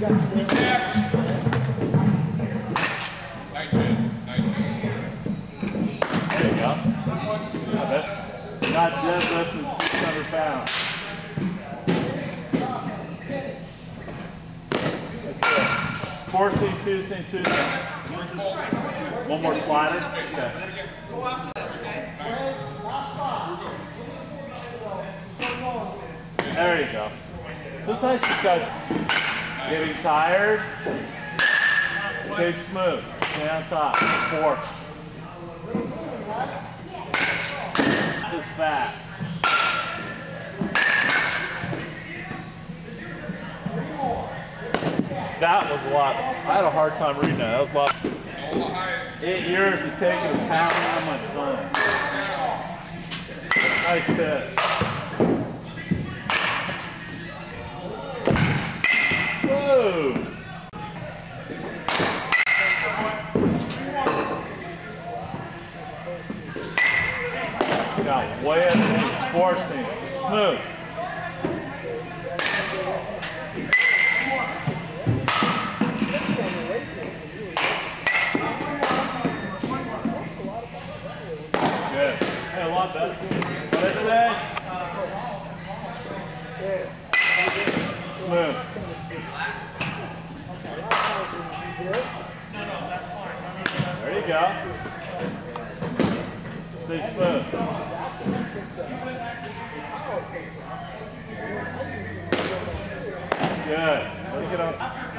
There you go. Got it. Not deadlifting 600 pounds. Four seam, two seam, two. One more slider. Okay. There you go. Sometimes you guys getting tired. Stay smooth. Stay on top. Four. is fat. That was a lot. I had a hard time reading that. That was a lot. Eight years to take a pound on my thumb. Nice tip. Got way underneath, forcing, smooth. Good. There you go. Stay smooth. Good. Let me get on.